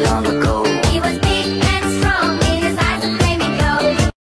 long ago.